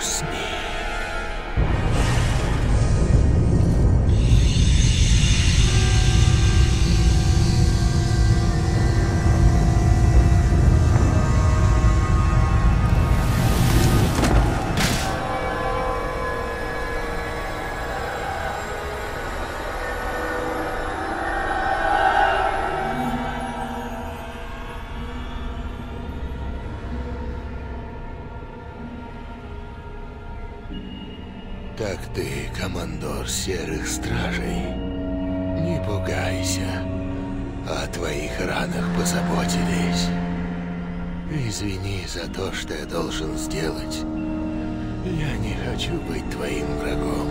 sneeze. Командор Серых Стражей. Не пугайся. О твоих ранах позаботились. Извини за то, что я должен сделать. Я не хочу быть твоим врагом.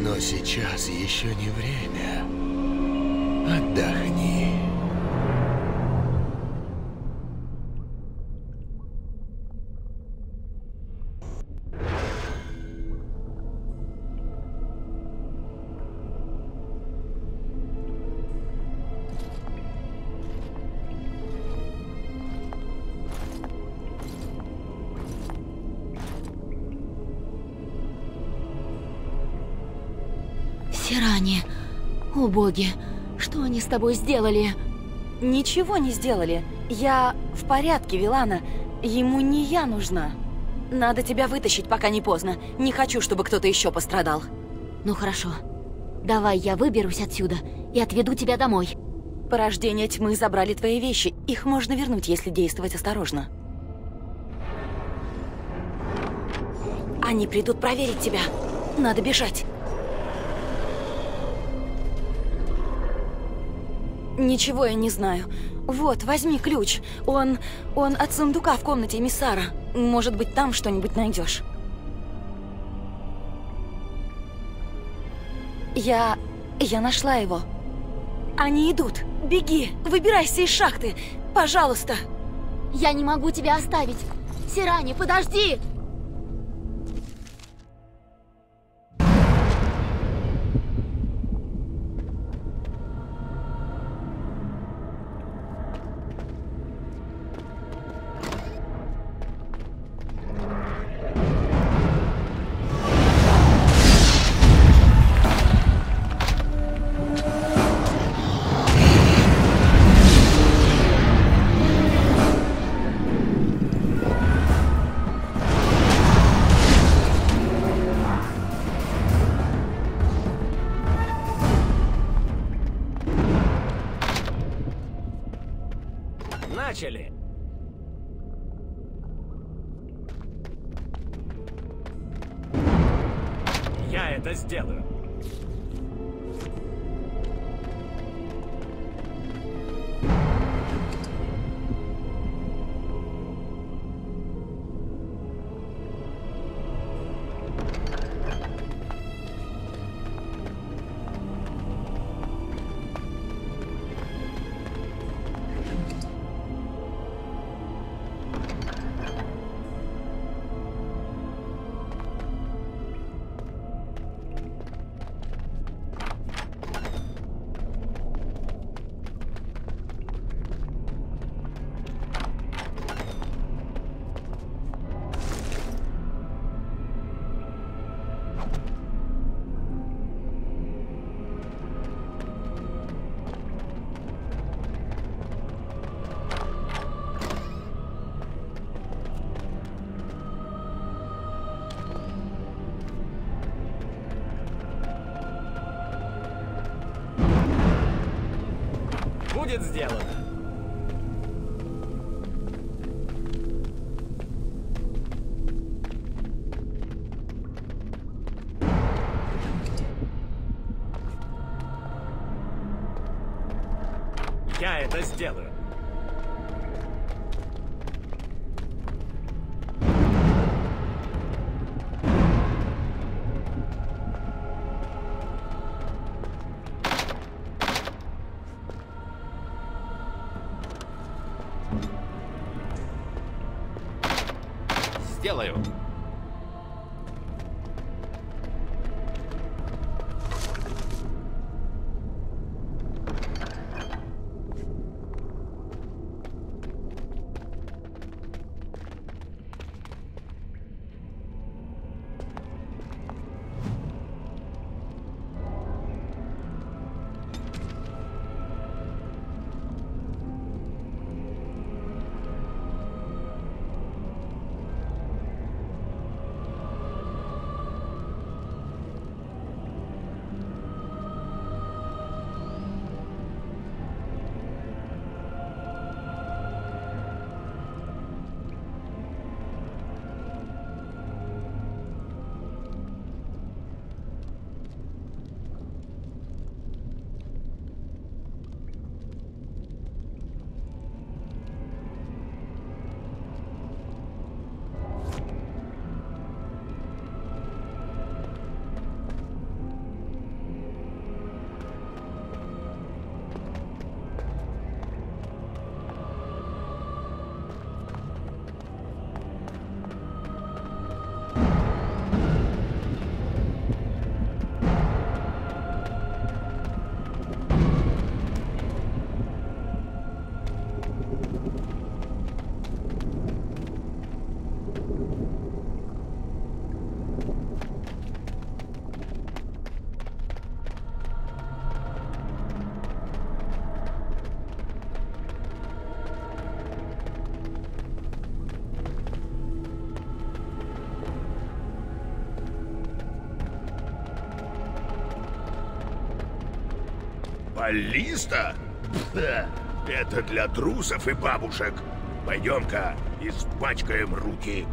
Но сейчас еще не время. Отдохни. Тобой сделали? Ничего не сделали. Я в порядке, Вилана. Ему не я нужна. Надо тебя вытащить, пока не поздно. Не хочу, чтобы кто-то еще пострадал. Ну хорошо. Давай я выберусь отсюда и отведу тебя домой. Порождение тьмы забрали твои вещи. Их можно вернуть, если действовать осторожно. Они придут проверить тебя. Надо бежать. Ничего я не знаю. Вот, возьми ключ. Он... он от сундука в комнате эмиссара. Может быть, там что-нибудь найдешь. Я... я нашла его. Они идут. Беги, выбирайся из шахты. Пожалуйста. Я не могу тебя оставить. Сиране, подожди! Будет сделано. Баллиста? Ха, Это для трусов и бабушек. Пойдем-ка, испачкаем руки.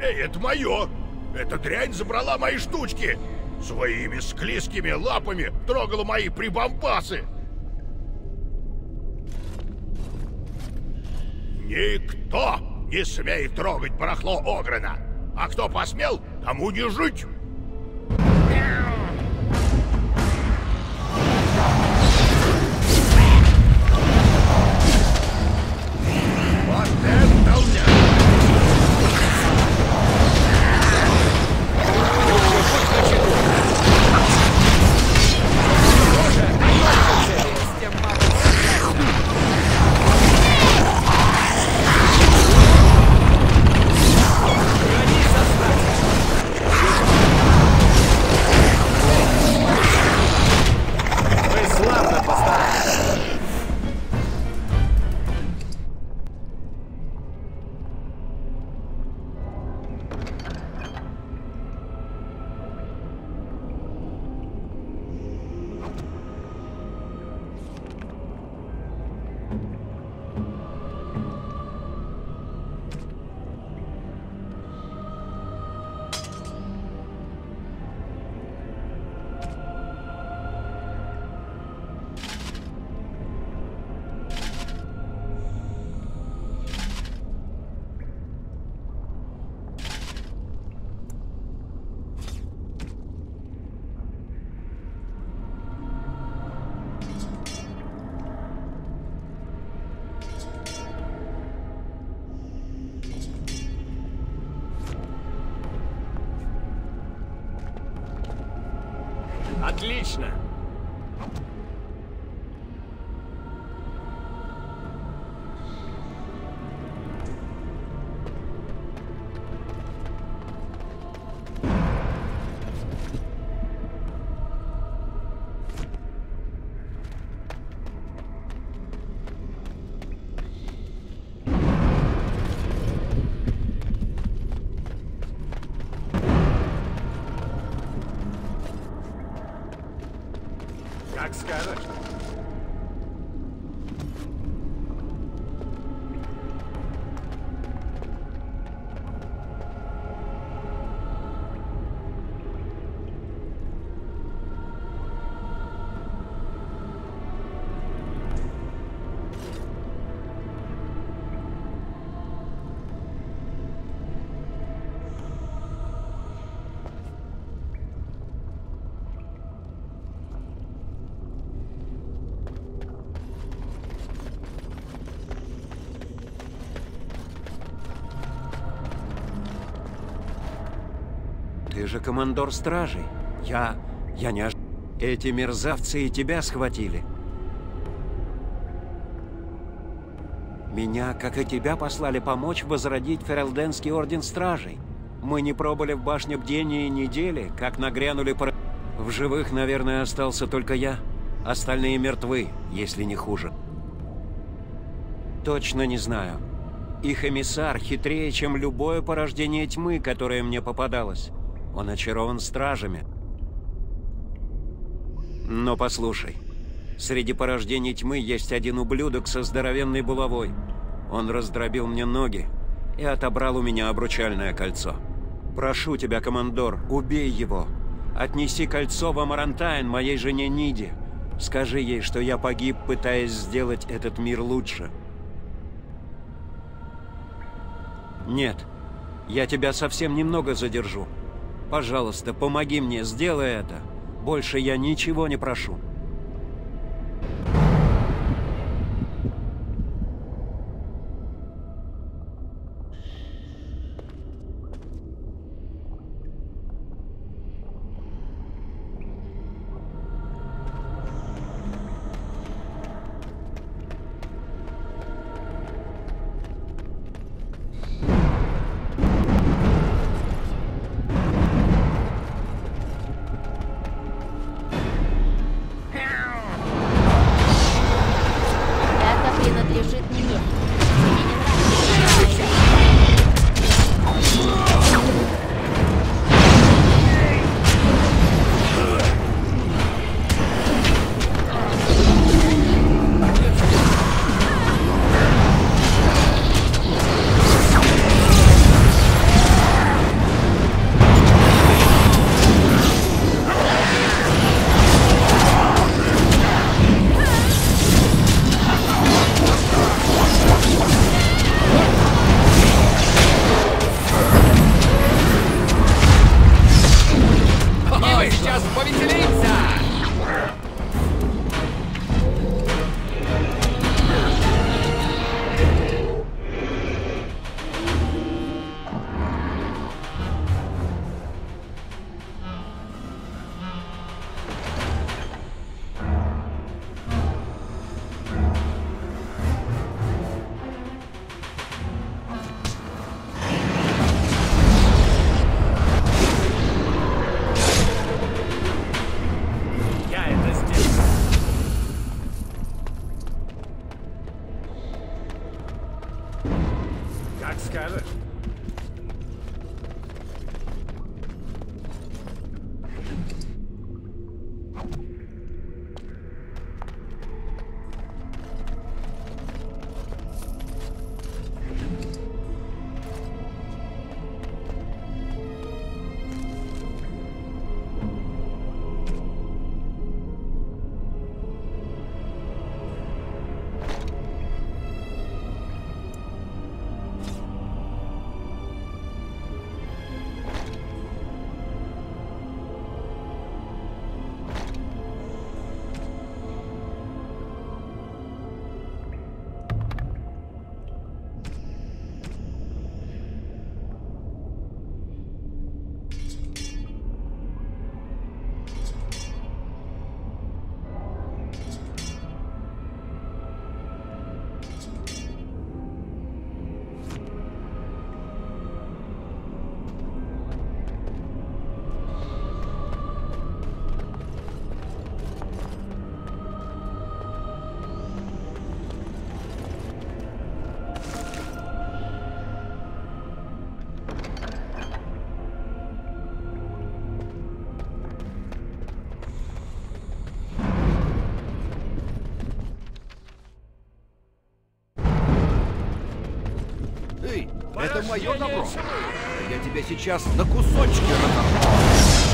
Эй, это мое! Эта дрянь забрала мои штучки! Своими склизкими лапами трогала мои прибамбасы! Никто не смеет трогать барахло Огрена! А кто посмел, тому не жить! Командор стражей. Я... я не ож... Эти мерзавцы и тебя схватили. Меня, как и тебя, послали помочь возродить Ферелденский орден стражей. Мы не пробыли в башне бдения и недели, как нагрянули пор... В живых, наверное, остался только я. Остальные мертвы, если не хуже. Точно не знаю. Их эмиссар хитрее, чем любое порождение тьмы, которое мне попадалось. Он очарован стражами. Но послушай, среди порождений тьмы есть один ублюдок со здоровенной булавой. Он раздробил мне ноги и отобрал у меня обручальное кольцо. Прошу тебя, командор, убей его. Отнеси кольцо в Амарантайн моей жене Ниди. Скажи ей, что я погиб, пытаясь сделать этот мир лучше. Нет, я тебя совсем немного задержу. Пожалуйста, помоги мне, сделай это. Больше я ничего не прошу. Твое добро. Я тебя сейчас на кусочки разорву.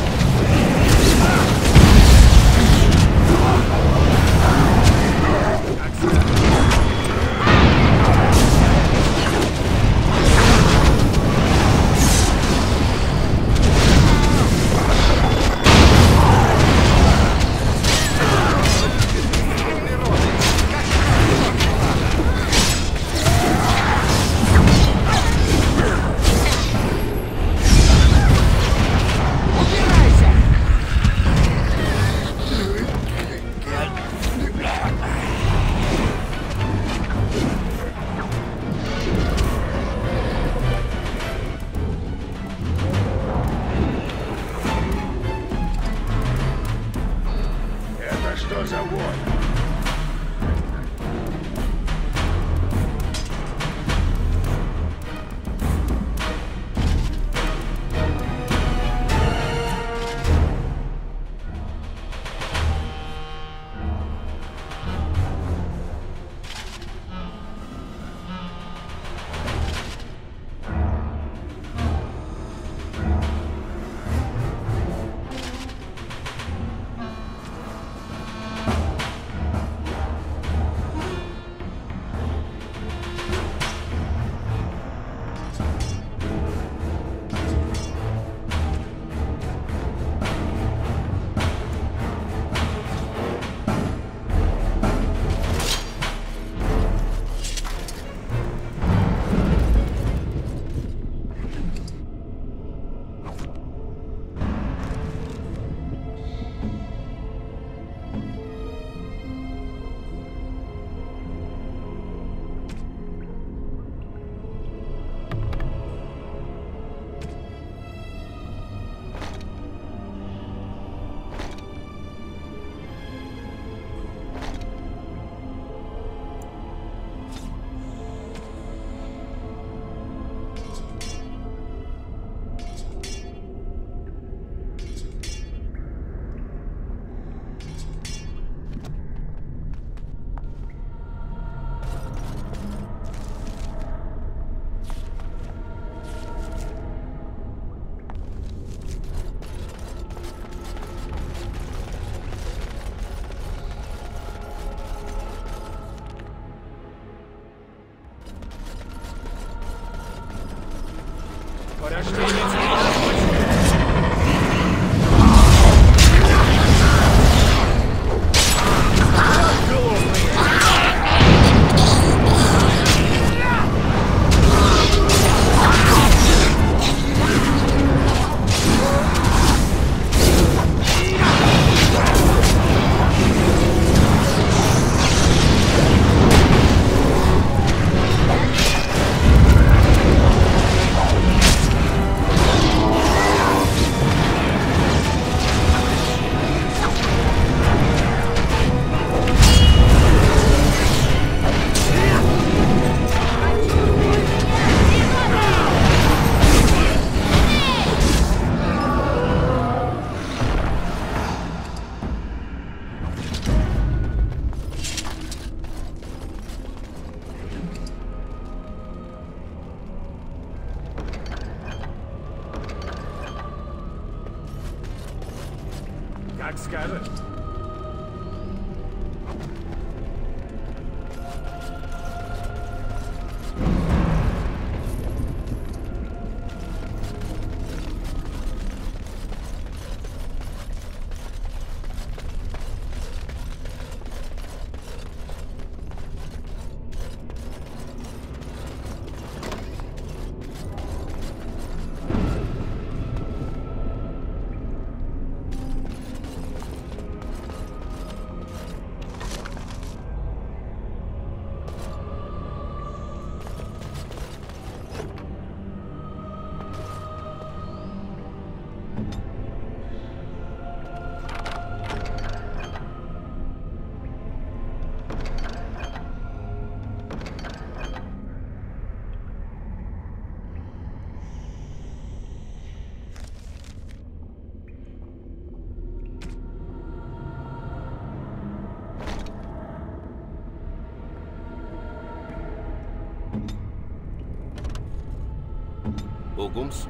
alguns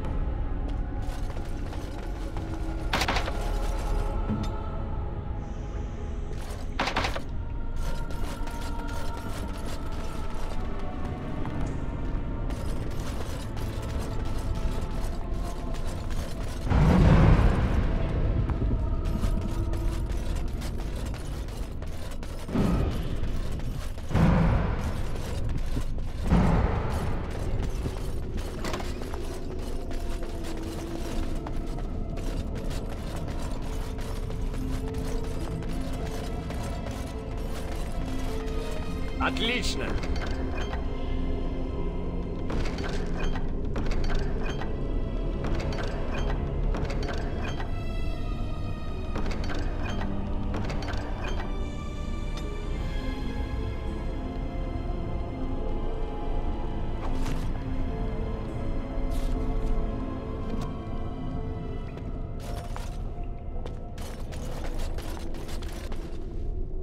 Отлично!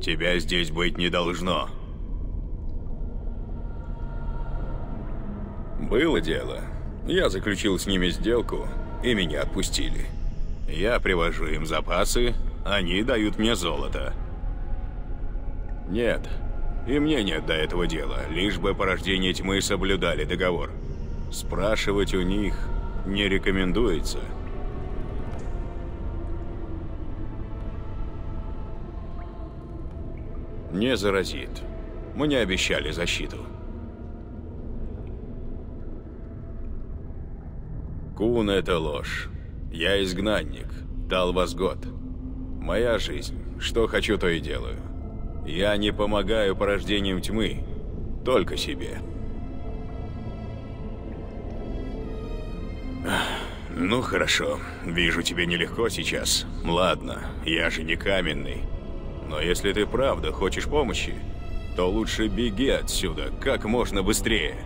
Тебя здесь быть не должно. Было дело. Я заключил с ними сделку, и меня отпустили. Я привожу им запасы, они дают мне золото. Нет, и мне нет до этого дела, лишь бы порождение тьмы соблюдали договор. Спрашивать у них не рекомендуется. Не заразит. Мне обещали защиту. Кун — это ложь. Я изгнанник. Дал вас год. Моя жизнь. Что хочу, то и делаю. Я не помогаю порождениям тьмы. Только себе. Ну, хорошо. Вижу, тебе нелегко сейчас. Ладно, я же не каменный. Но если ты правда хочешь помощи, то лучше беги отсюда как можно быстрее.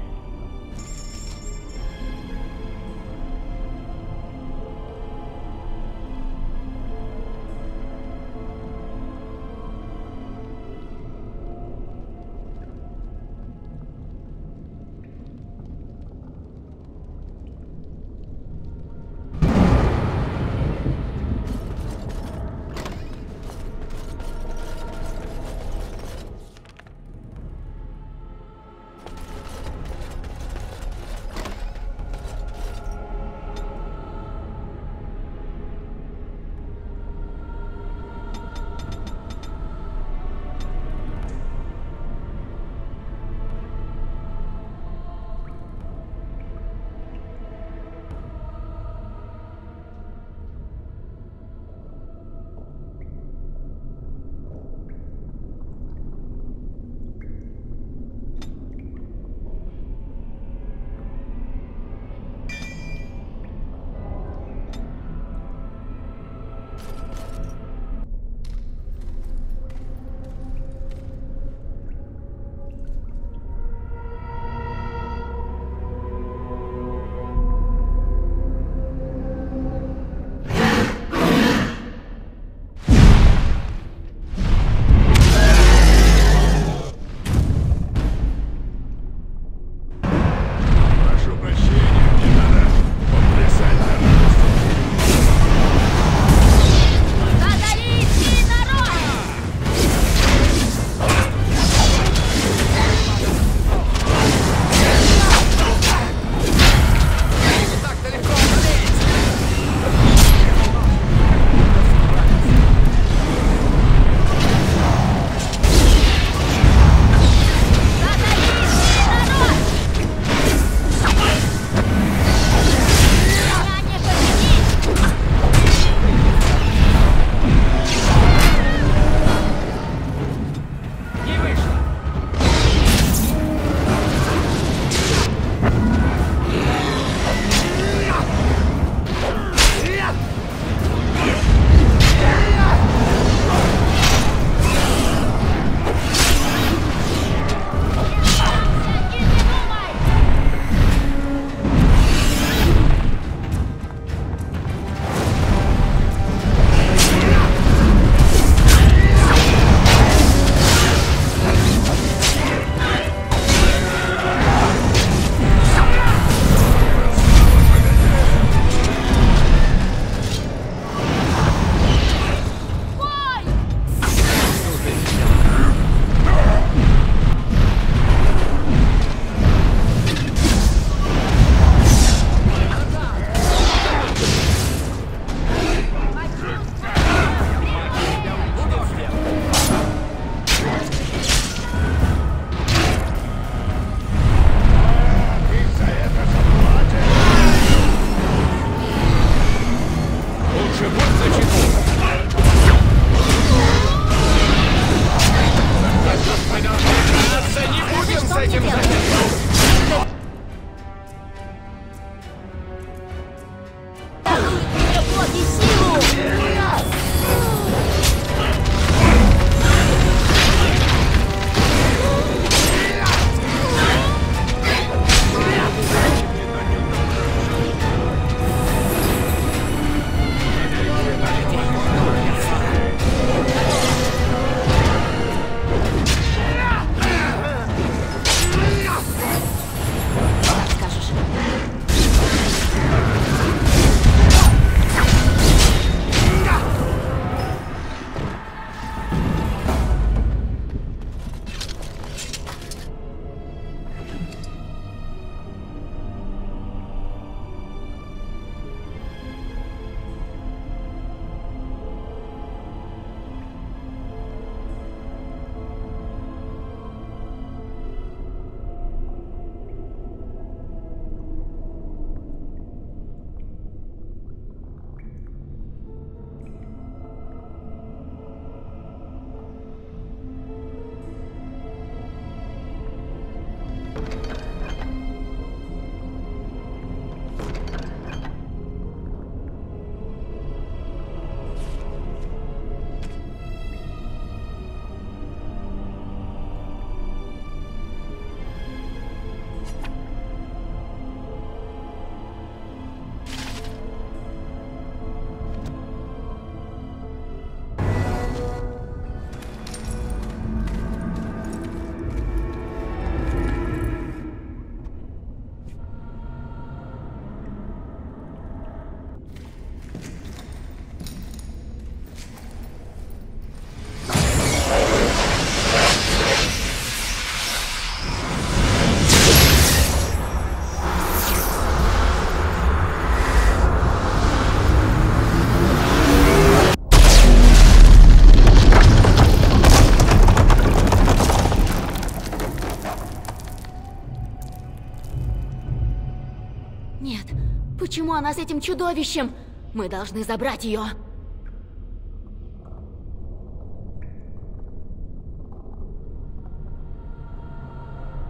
Она с этим чудовищем? Мы должны забрать ее.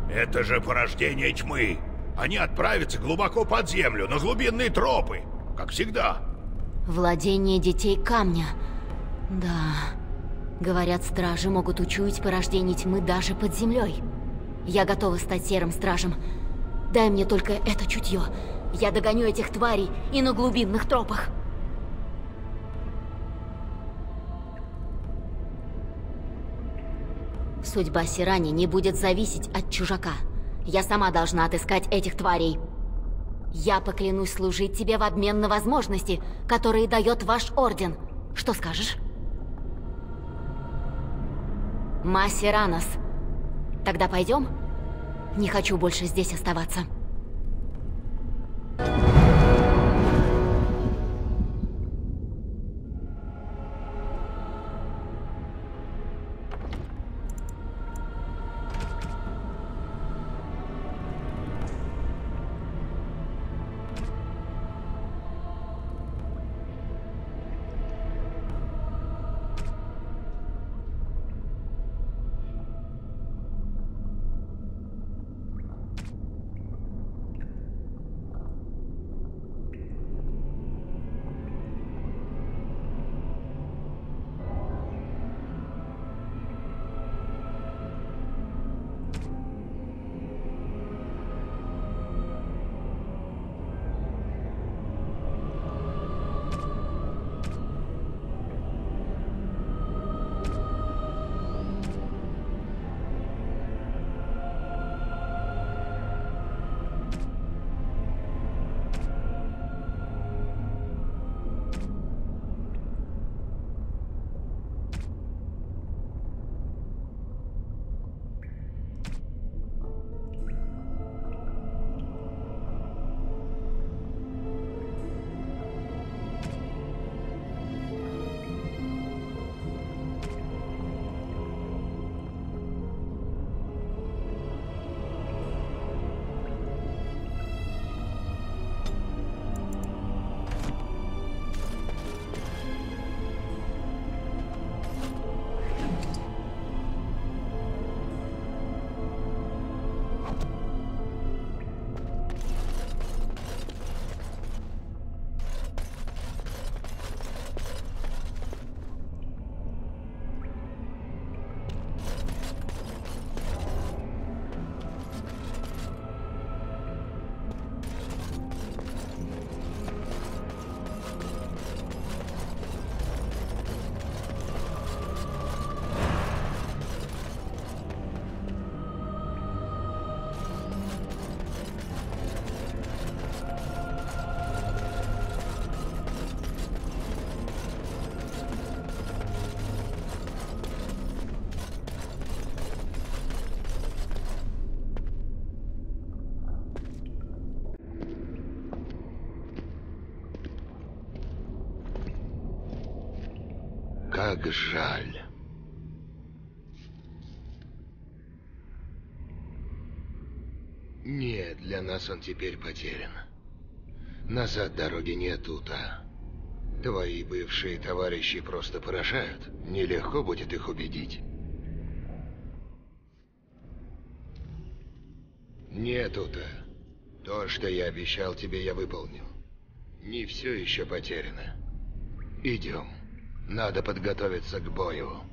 Это же порождение тьмы. Они отправятся глубоко под землю, на глубинные тропы, как всегда. Владение детей камня. Да. Говорят, стражи могут учуять порождение тьмы даже под землей. Я готова стать серым стражем. Дай мне только это чутье. Я догоню этих тварей и на глубинных тропах. Судьба Сирани не будет зависеть от чужака. Я сама должна отыскать этих тварей. Я поклянусь служить тебе в обмен на возможности, которые дает ваш орден. Что скажешь? Масиранос. Тогда пойдем? Не хочу больше здесь оставаться. Жаль. Нет, для нас он теперь потерян. Назад дороги нет, Ута. Твои бывшие товарищи просто поражают. Нелегко будет их убедить. Нет, Ута. То, что я обещал тебе, я выполнил. Не все еще потеряно. Идем. Надо подготовиться к бою.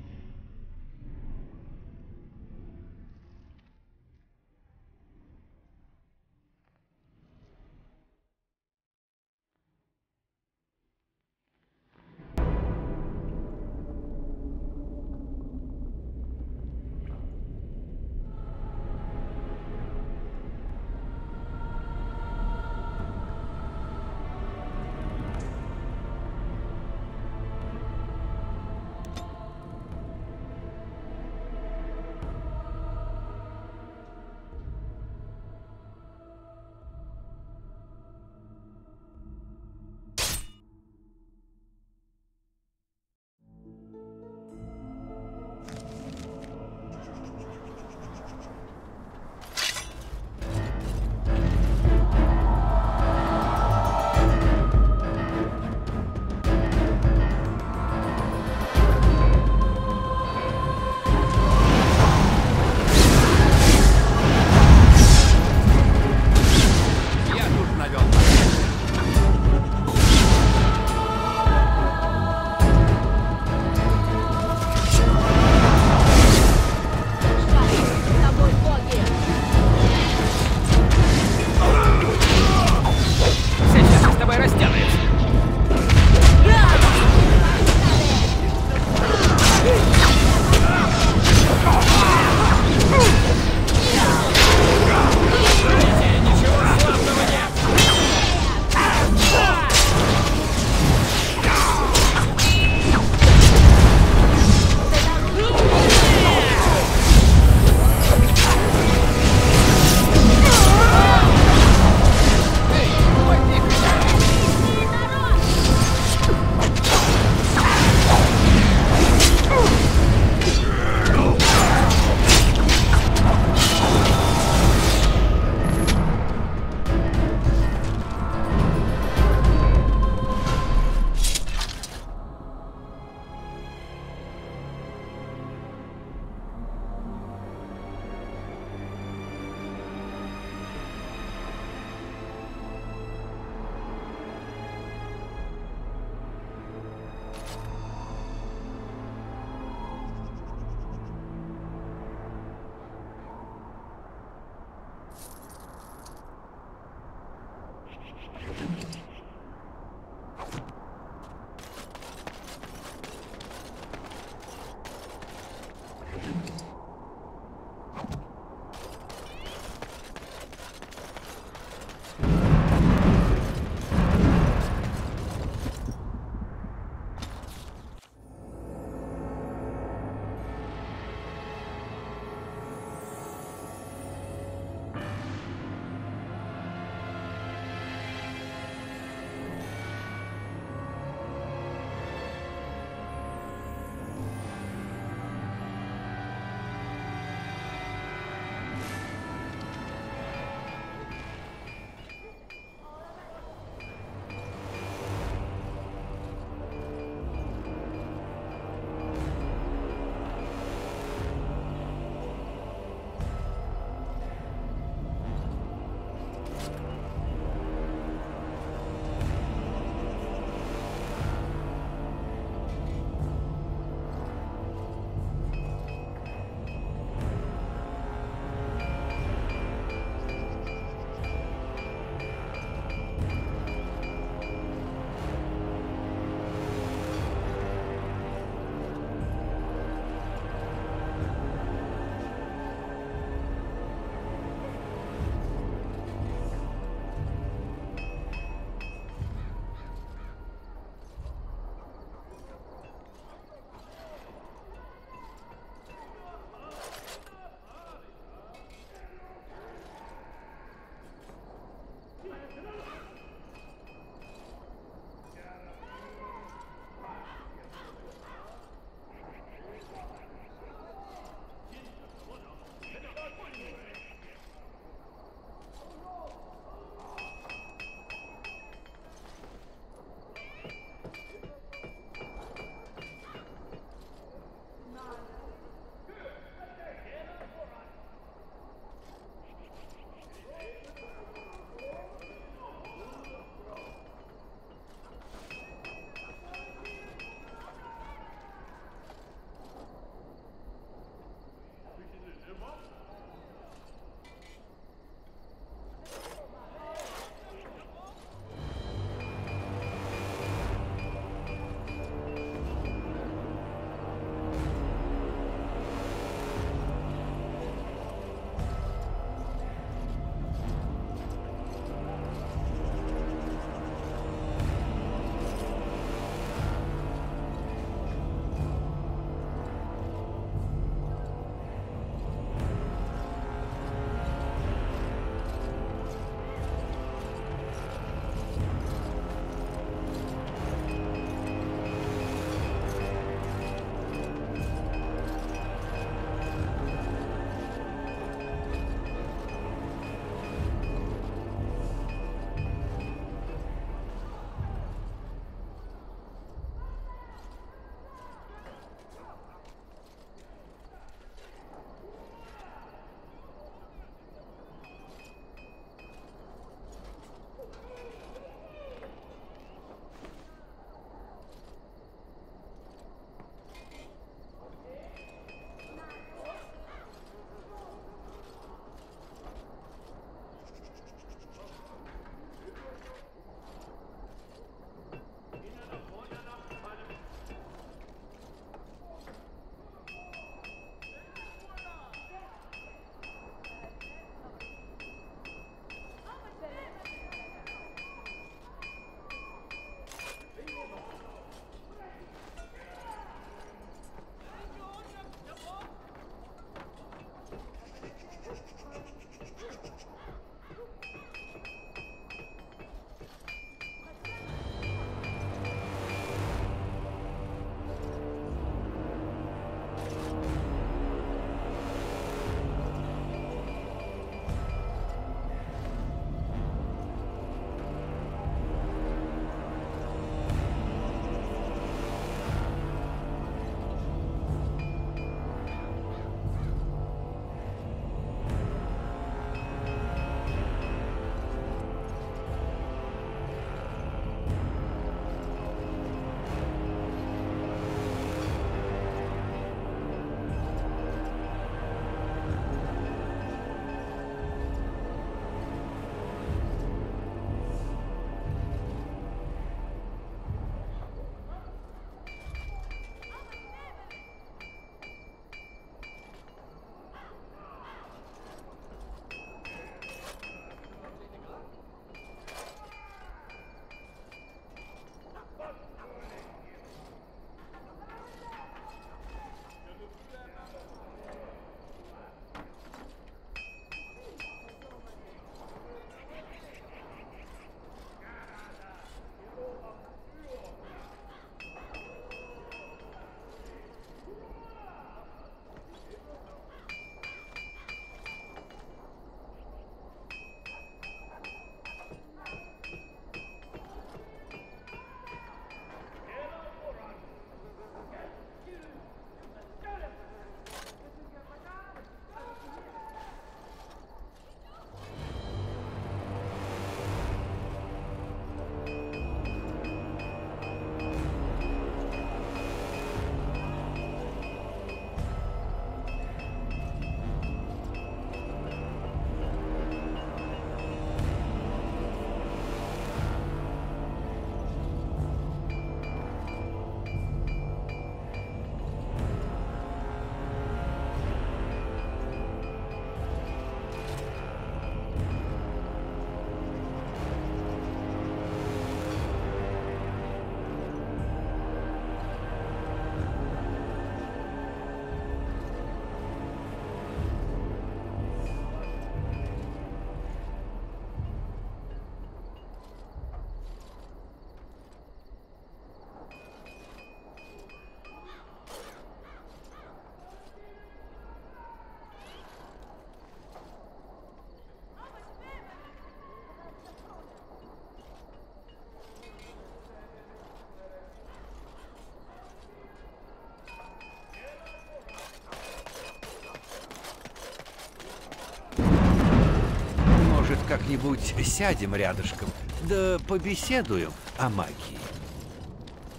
Как-нибудь сядем рядышком, да побеседуем о магии.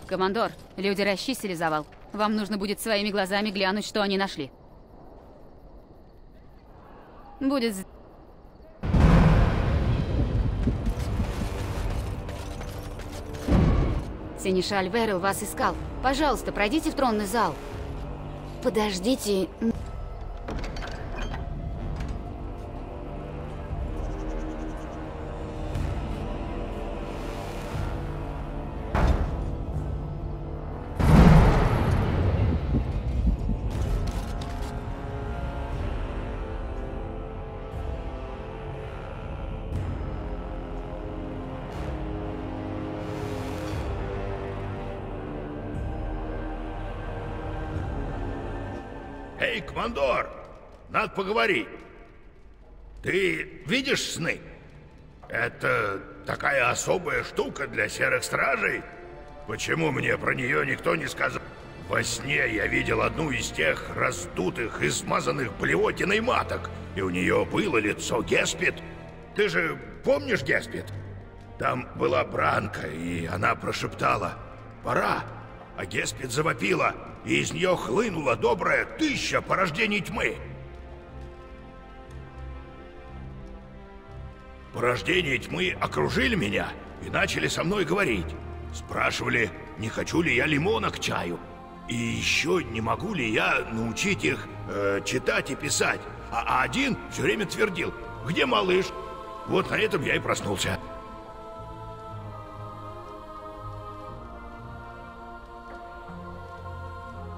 Командор, люди расчистили завал. Вам нужно будет своими глазами глянуть, что они нашли. Будет... Синишаль Верил вас искал. Пожалуйста, пройдите в тронный зал. Подождите, поговорить. Ты видишь сны? Это такая особая штука для серых стражей. Почему мне про нее никто не сказал? Во сне я видел одну из тех раздутых и смазанных блевотиной маток, и у нее было лицо Геспит. Ты же помнишь Геспит? Там была Бранка, и она прошептала «Пора!» А Геспит завопила, и из нее хлынула добрая тысяча порождений тьмы. Порождения тьмы окружили меня и начали со мной говорить. Спрашивали, не хочу ли я лимона к чаю. И еще не могу ли я научить их э, читать и писать. А, а один все время твердил, где малыш? Вот на этом я и проснулся.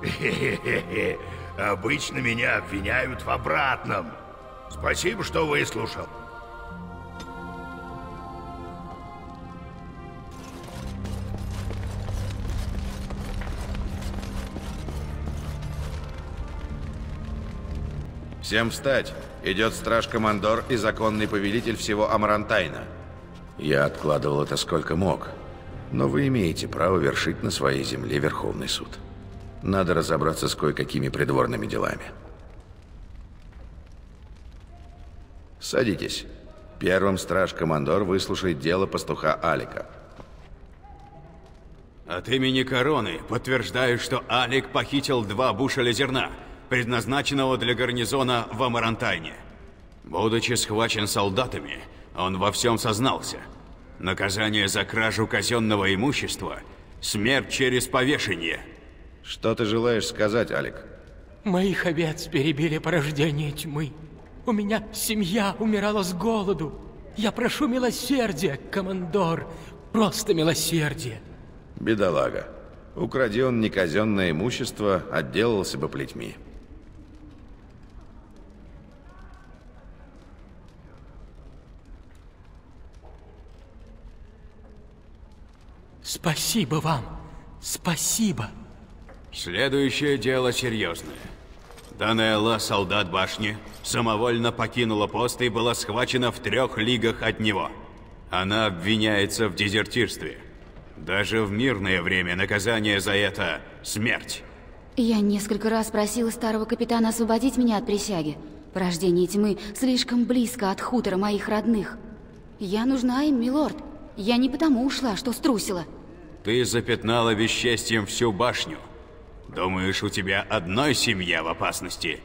Хе-хе-хе. Обычно меня обвиняют в обратном. Спасибо, что выслушал. Всем встать! Идет страж-командор и законный повелитель всего Амарантайна. Я откладывал это сколько мог, но вы имеете право вершить на своей земле Верховный суд. Надо разобраться с кое-какими придворными делами. Садитесь. Первым страж-командор выслушает дело пастуха Алика. От имени короны подтверждаю, что Алик похитил два бушеля зерна, предназначенного для гарнизона в Амарантайне. Будучи схвачен солдатами, он во всем сознался. Наказание за кражу казенного имущества – смерть через повешение. Что ты желаешь сказать, Алик? Моих овец перебили порождение тьмы. У меня семья умирала с голоду. Я прошу милосердия, командор. Просто милосердия. Бедолага. Укради он неказенное имущество, отделался бы плетьми. Спасибо вам. Спасибо. Следующее дело серьезное. Данелла, солдат башни, самовольно покинула пост и была схвачена в трех лигах от него. Она обвиняется в дезертирстве. Даже в мирное время наказание за это – смерть. Я несколько раз просила старого капитана освободить меня от присяги. Порождение тьмы слишком близко от хутора моих родных. Я нужна им, милорд. Я не потому ушла, что струсила. Ты запятнала бесчестьем всю башню. Думаешь, у тебя одной семья в опасности?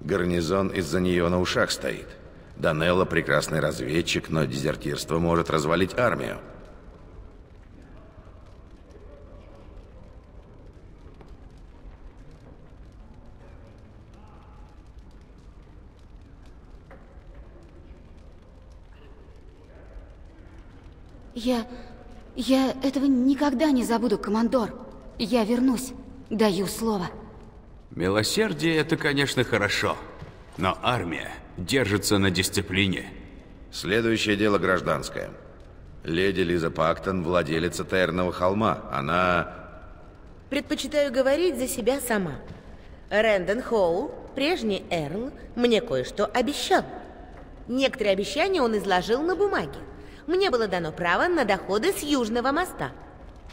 Гарнизон из-за нее на ушах стоит. Данелла прекрасный разведчик, но дезертирство может развалить армию. Я... Я этого никогда не забуду, командор. Я вернусь. Даю слово. Милосердие – это, конечно, хорошо. Но армия держится на дисциплине. Следующее дело гражданское. Леди Лиза Пактон, владелица Терного холма. Она... Предпочитаю говорить за себя сама. Рэндон Хоу, прежний Эрл, мне кое-что обещал. Некоторые обещания он изложил на бумаге. Мне было дано право на доходы с Южного моста.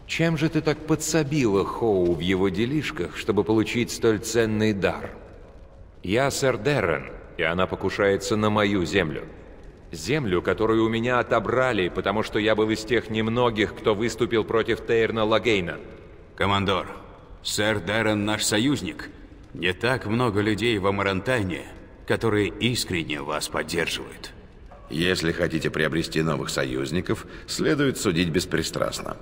Чем же ты так подсобила Хоу в его делишках, чтобы получить столь ценный дар? Я сэр Деррен, и она покушается на мою землю. Землю, которую у меня отобрали, потому что я был из тех немногих, кто выступил против Тейрна Лагейна. Командор, сэр Дэрон наш союзник. Не так много людей в Амарантайне, которые искренне вас поддерживают. Если хотите приобрести новых союзников, следует судить беспристрастно.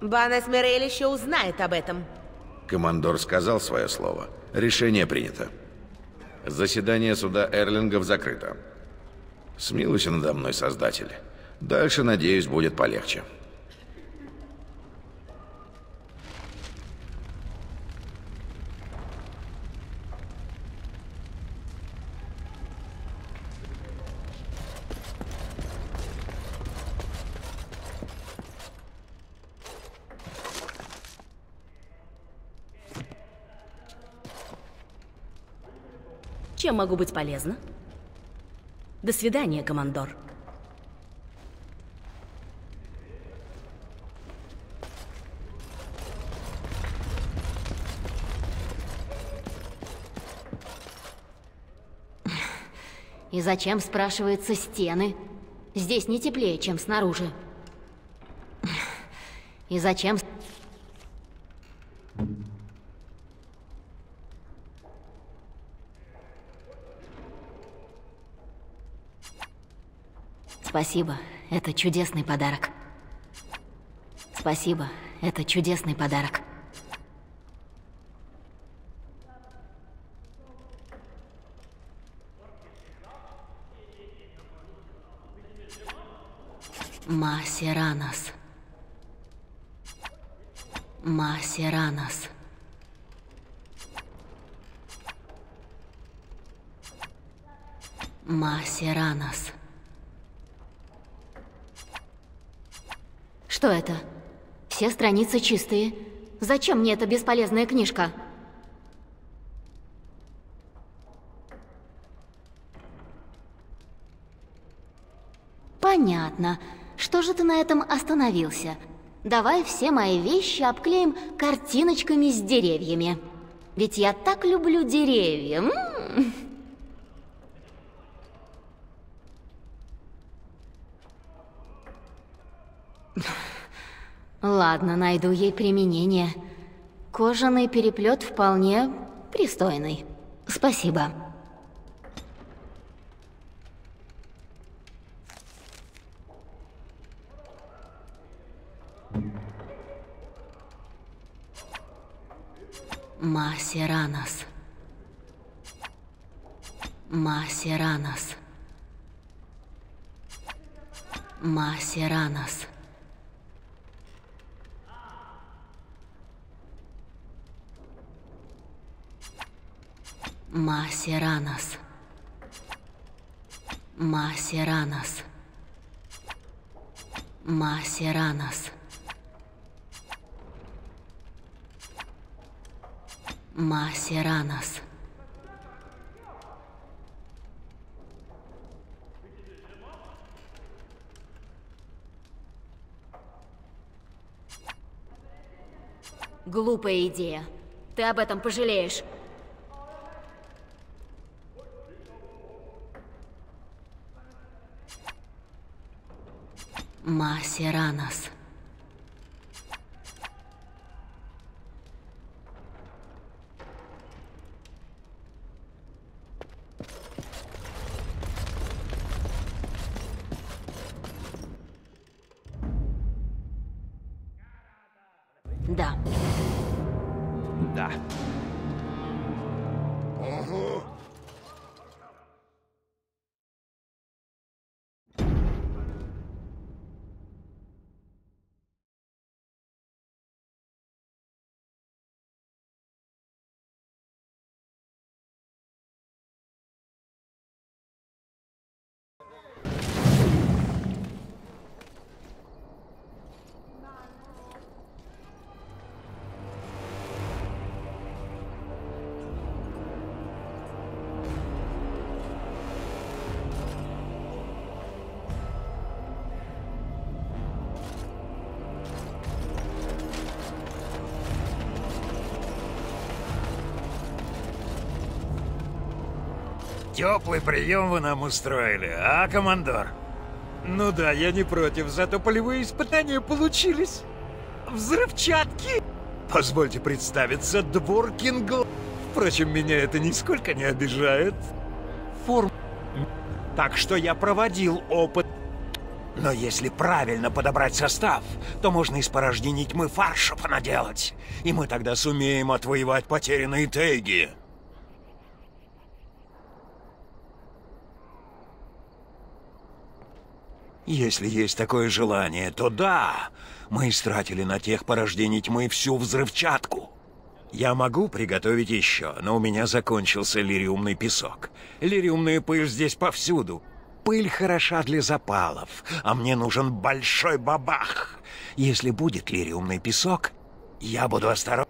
Банес Мирель еще узнает об этом. Командор сказал свое слово. Решение принято. Заседание суда Эрлингов закрыто. Смилуйся надо мной, Создатель. Дальше, надеюсь, будет полегче. Чем могу быть полезна? До свидания, командор. И зачем, спрашивается, стены? Здесь не теплее, чем снаружи. И зачем... Спасибо, это чудесный подарок. Спасибо, это чудесный подарок. Масеранос. Масеранос. Масеранос. Что это? Все страницы чистые. Зачем мне эта бесполезная книжка? Понятно. Что же ты на этом остановился? Давай все мои вещи обклеим картиночками с деревьями. Ведь я так люблю деревья. М -м -м. Ладно, найду ей применение. Кожаный переплет вполне пристойный. Спасибо. Масеранос. Масеранос. Масеранос. Масеранос. Масеранос. Масеранос. Масеранос. Глупая идея. Ты об этом пожалеешь. Масеранос. Теплый прием вы нам устроили, а, командор? Ну да, я не против, зато полевые испытания получились. Взрывчатки! Позвольте представиться, Дворкингл. Впрочем, меня это нисколько не обижает. Форм... Так что я проводил опыт. Но если правильно подобрать состав, то можно из порождений тьмы фарша понаделать. И мы тогда сумеем отвоевать потерянные тейги. Если есть такое желание, то да, мы истратили на тех порождений тьмы всю взрывчатку. Я могу приготовить еще, но у меня закончился лириумный песок. Лириумная пыль здесь повсюду. Пыль хороша для запалов, а мне нужен большой бабах. Если будет лириумный песок, я буду осторожен.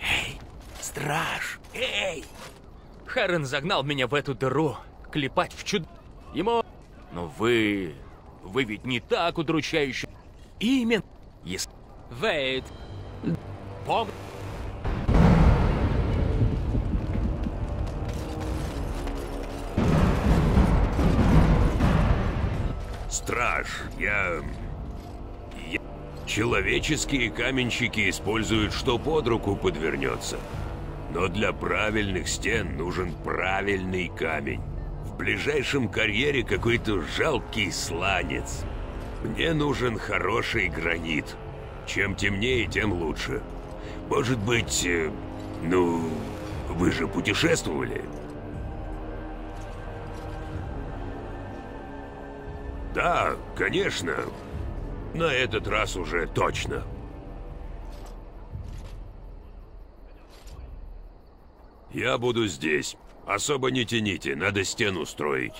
Эй, страж, эй! Хэрон загнал меня в эту дыру, клепать в чуд... Ему... Но вы... Вы ведь не так удручающе... Именно... Если... Вейт... Пом... Страж, я... я... Человеческие каменщики используют, что под руку подвернется. Но для правильных стен нужен правильный камень. В ближайшем карьере какой-то жалкий сланец. Мне нужен хороший гранит. Чем темнее, тем лучше. Может быть, э, ну, вы же путешествовали? Да, конечно. На этот раз уже точно. Я буду здесь. Особо не тяните, надо стену строить.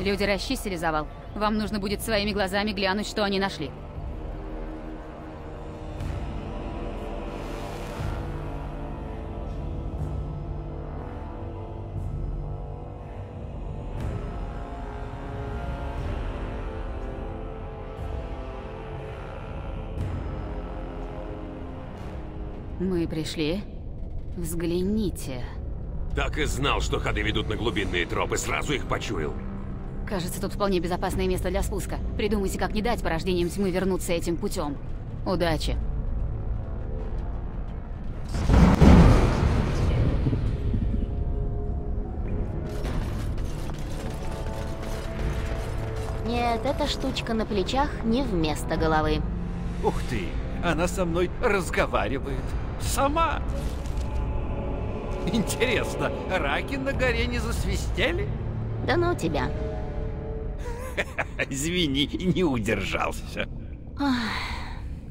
Люди расчистили завал. Вам нужно будет своими глазами глянуть, что они нашли. Мы пришли. Взгляните. Так и знал, что ходы ведут на глубинные тропы, сразу их почуял. Кажется, тут вполне безопасное место для спуска. Придумайте, как не дать порождениям тьмы вернуться этим путем. Удачи. Нет, эта штучка на плечах не вместо головы. Ух ты, она со мной разговаривает. Сама. Интересно, раки на горе не засвистели? Да ну тебя. Извини, не удержался.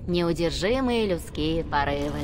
Неудержимые людские порывы.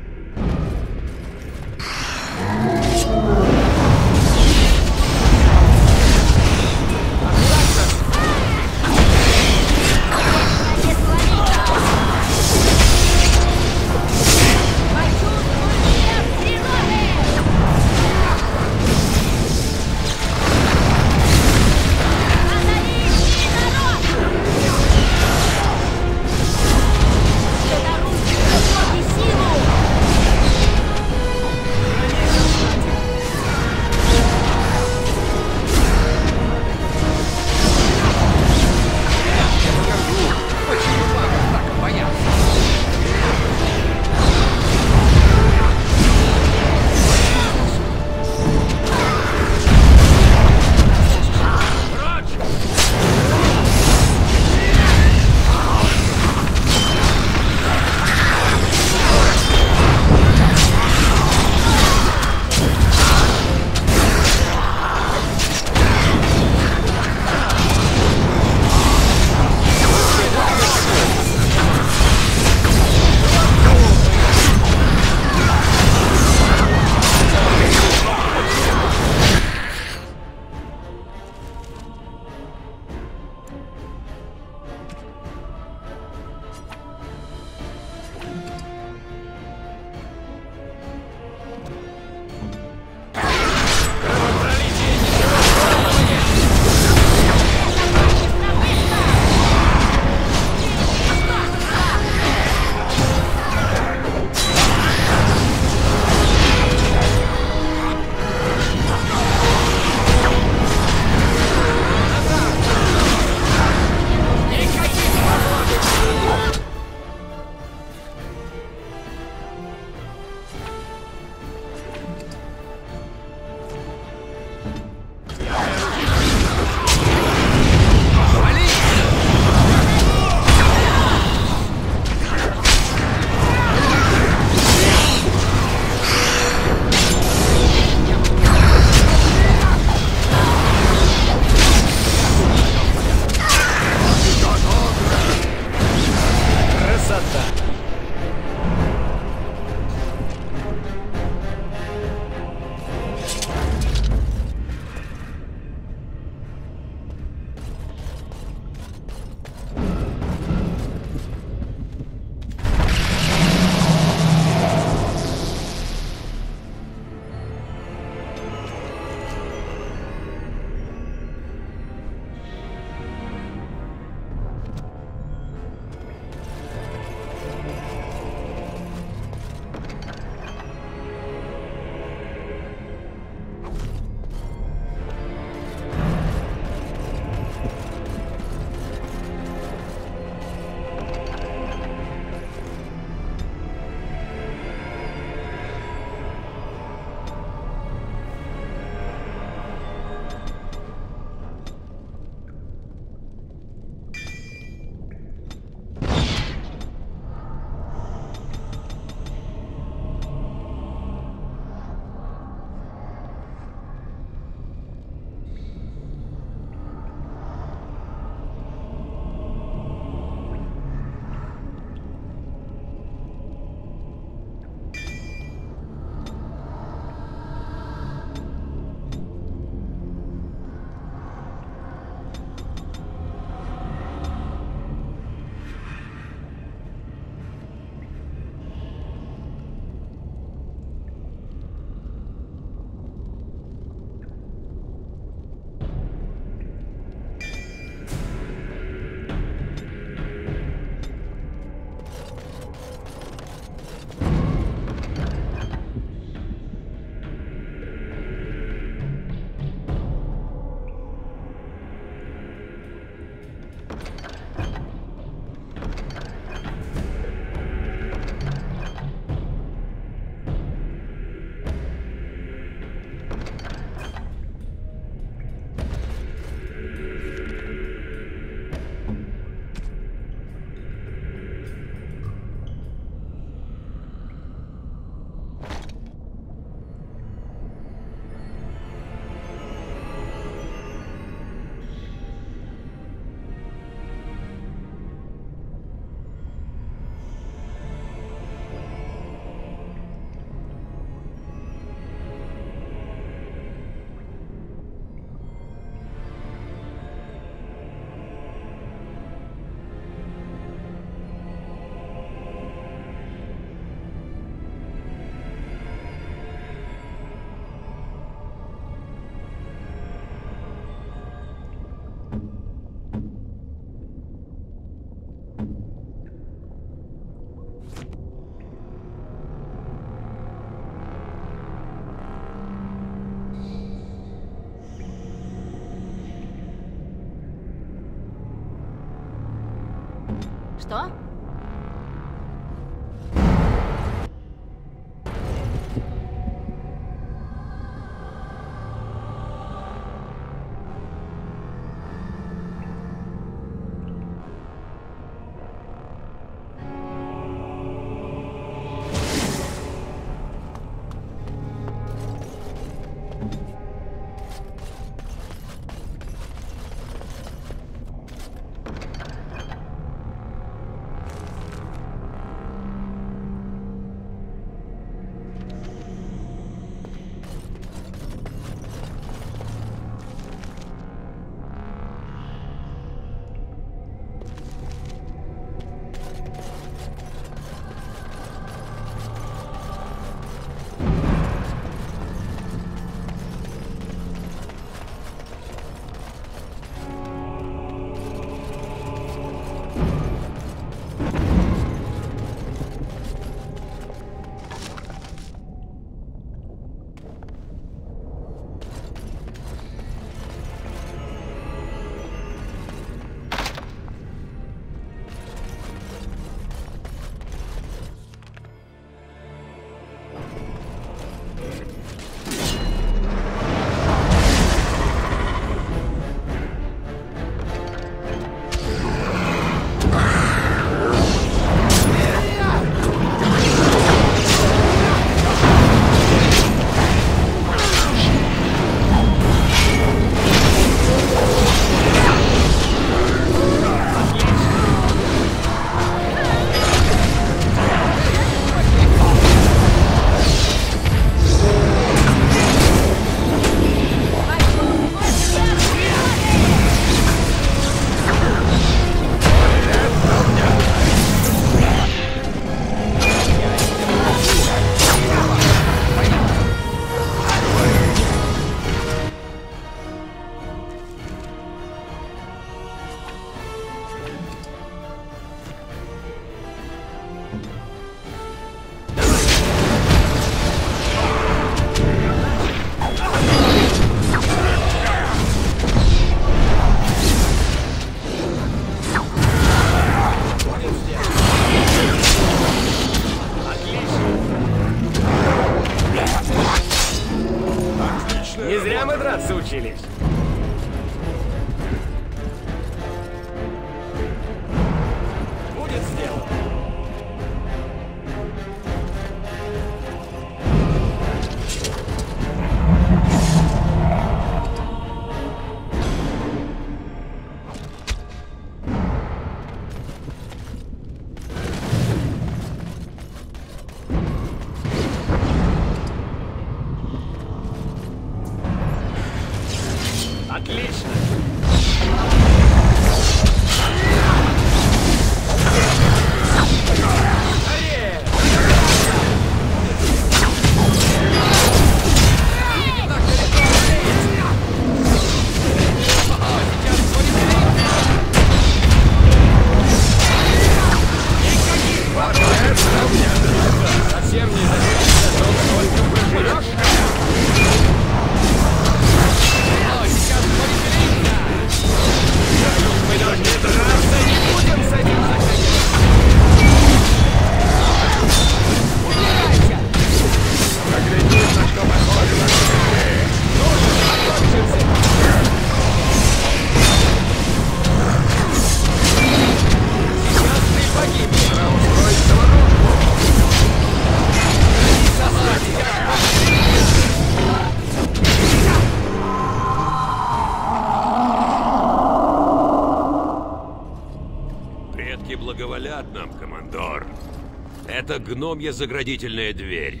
Это гномья заградительная дверь.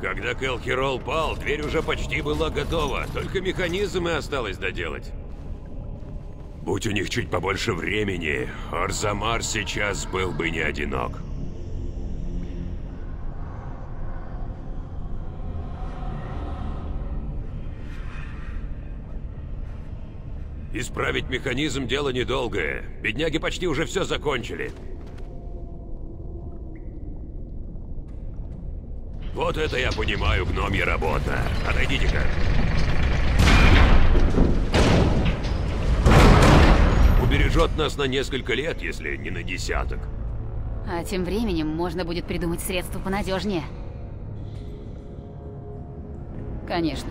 Когда Келхерол пал, дверь уже почти была готова, только механизмы осталось доделать. Будь у них чуть побольше времени, Арзамар сейчас был бы не одинок. Исправить механизм – дело недолгое. Бедняги почти уже все закончили. Вот это я понимаю, гномья работа. Отойдите-ка. убережет нас на несколько лет, если не на десяток. А тем временем можно будет придумать средства понадежнее. Конечно.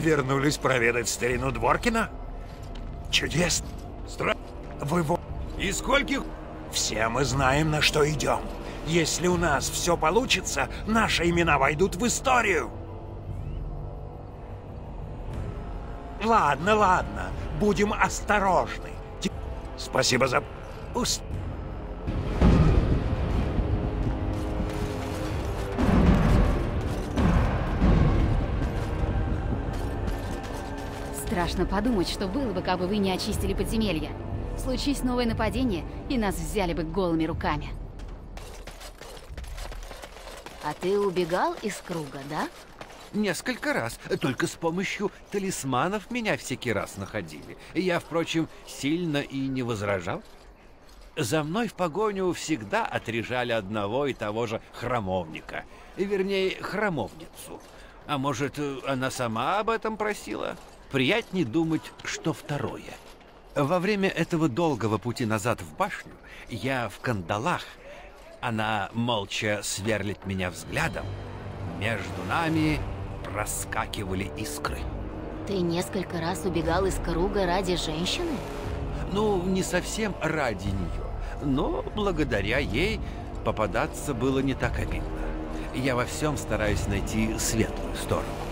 Вернулись проведать старину Дворкина? Чудесно. Стра... Вы. И скольких? Все мы знаем, на что идем. Если у нас все получится, наши имена войдут в историю. Ладно, ладно, будем осторожны. Спасибо за... Уст... Страшно подумать, что было бы, как бы вы не очистили подземелье. Случись новое нападение, и нас взяли бы голыми руками. А ты убегал из круга, да? Несколько раз, только с помощью талисманов меня всякий раз находили. Я, впрочем, сильно и не возражал. За мной в погоню всегда отрежали одного и того же храмовника. Вернее, храмовницу. А может, она сама об этом просила? Приятнее думать, что второе. Во время этого долгого пути назад в башню я в кандалах. Она молча сверлит меня взглядом. Между нами проскакивали искры. Ты несколько раз убегал из круга ради женщины? Ну, не совсем ради нее, но благодаря ей попадаться было не так обидно. Я во всем стараюсь найти светлую сторону.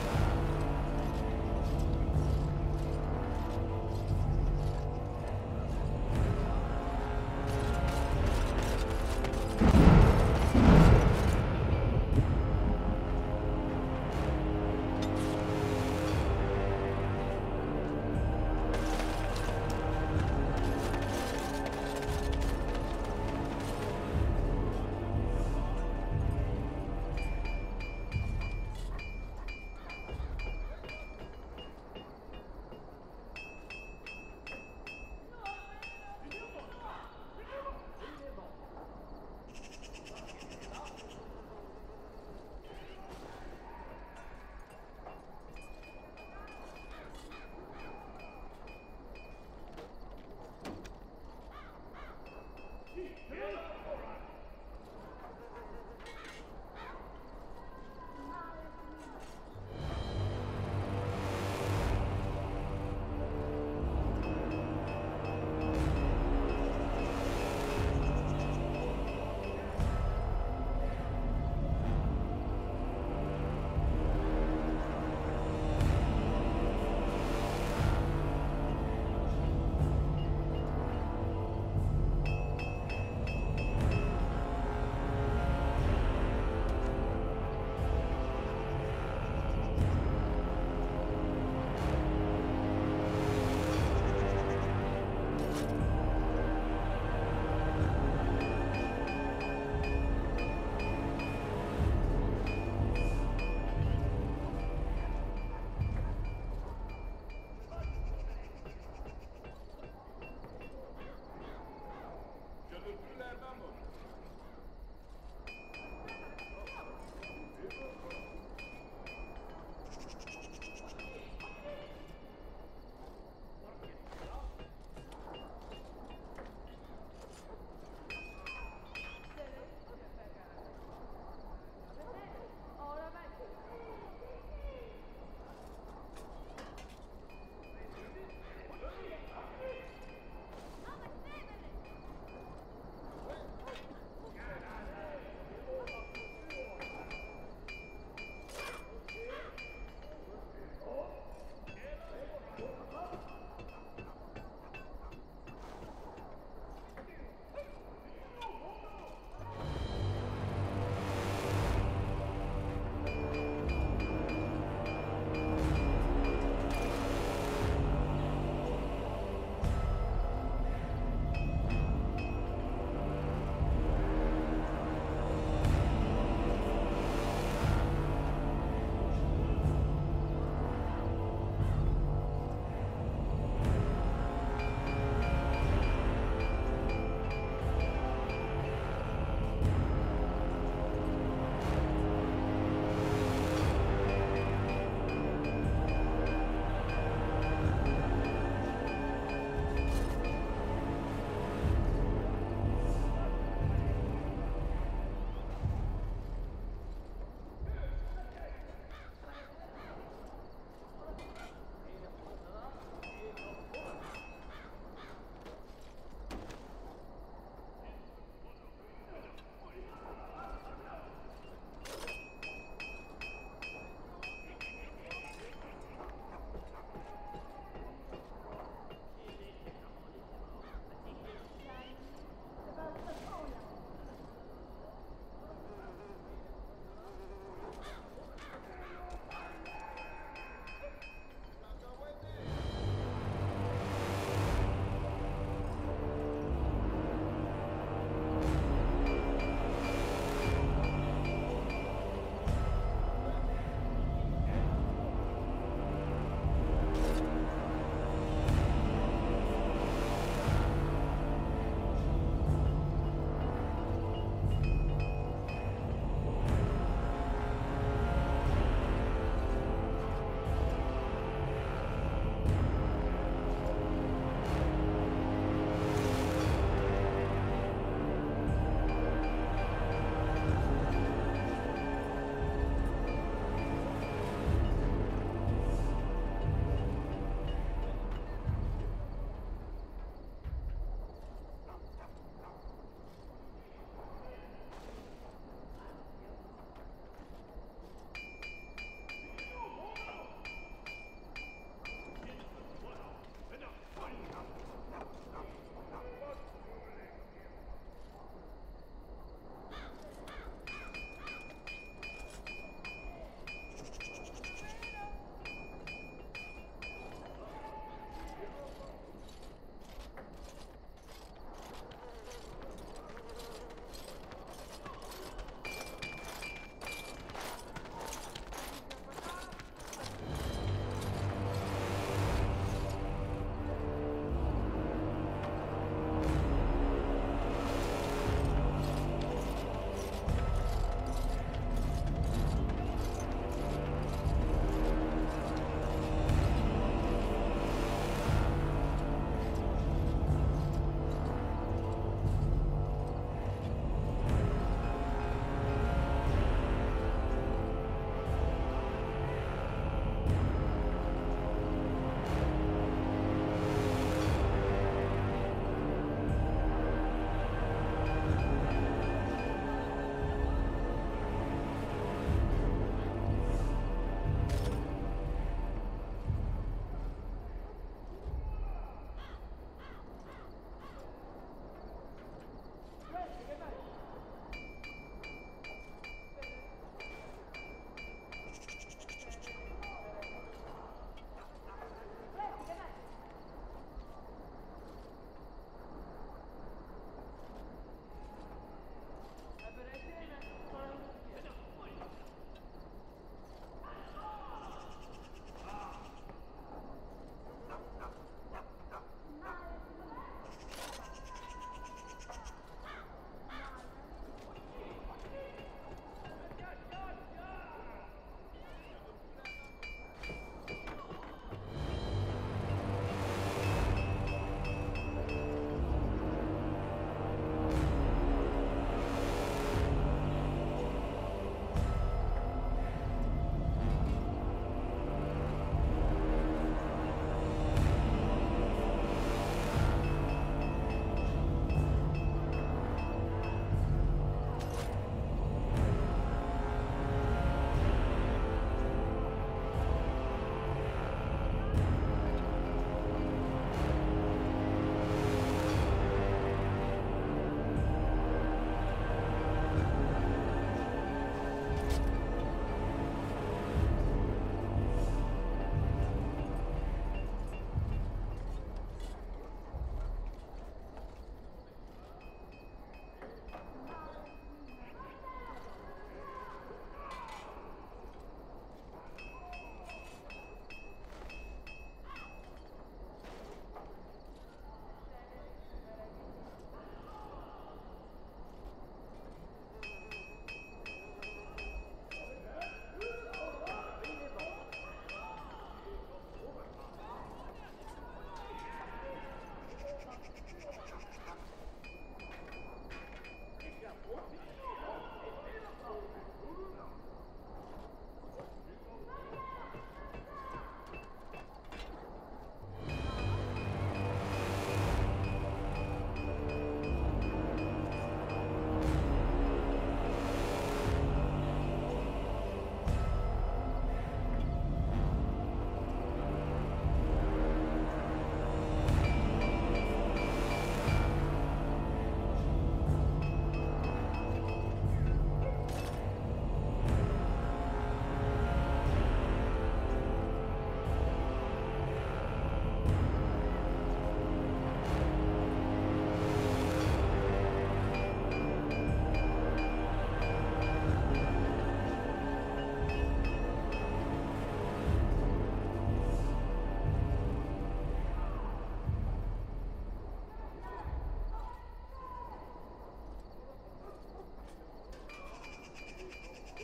¿Qué tal?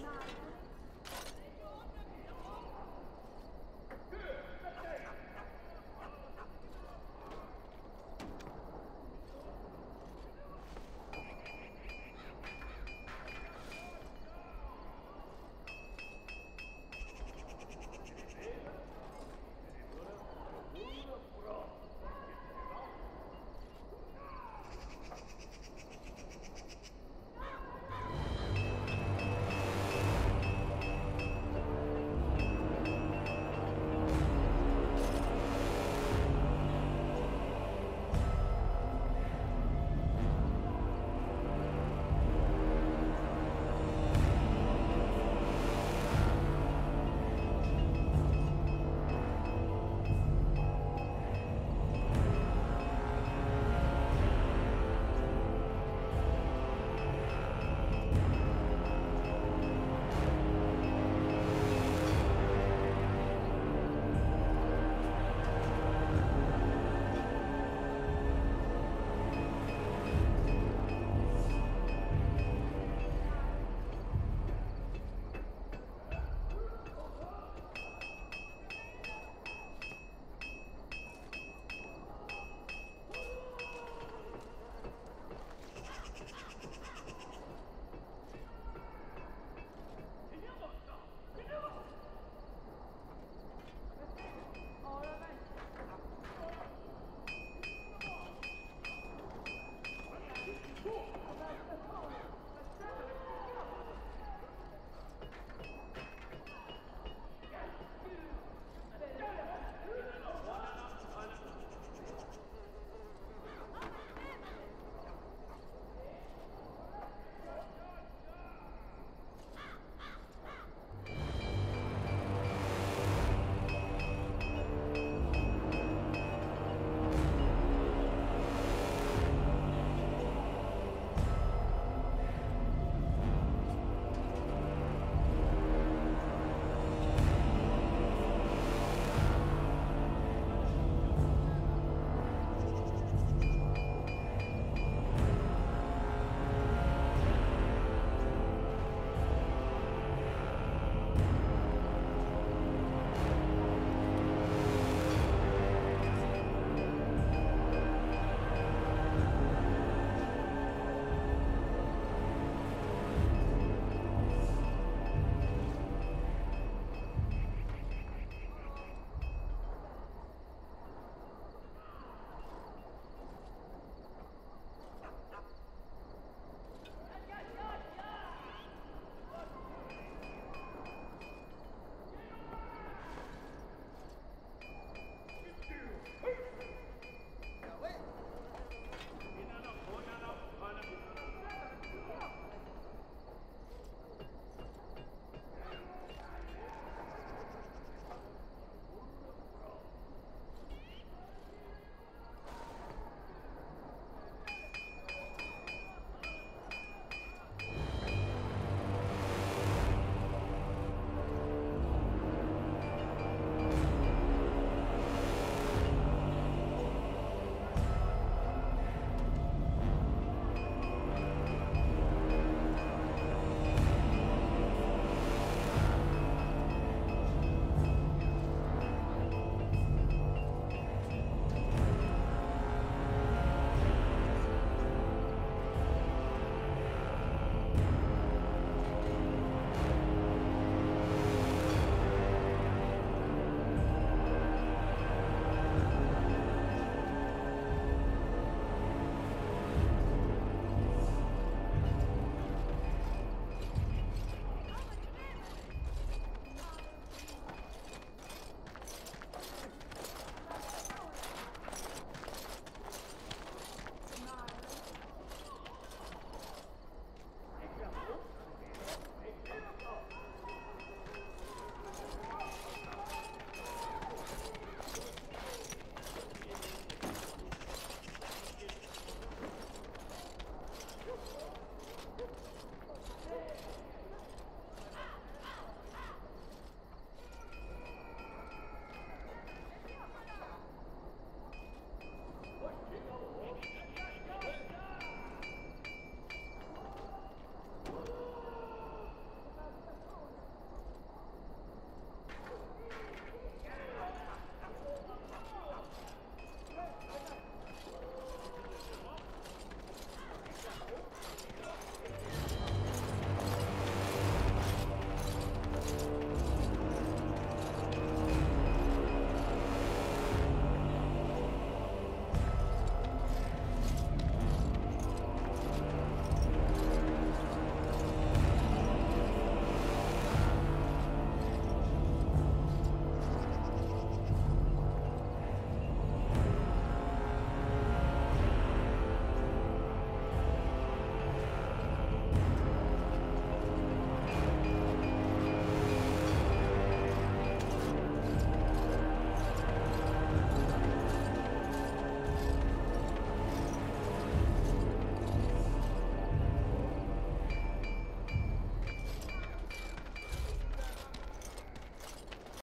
감사합니다.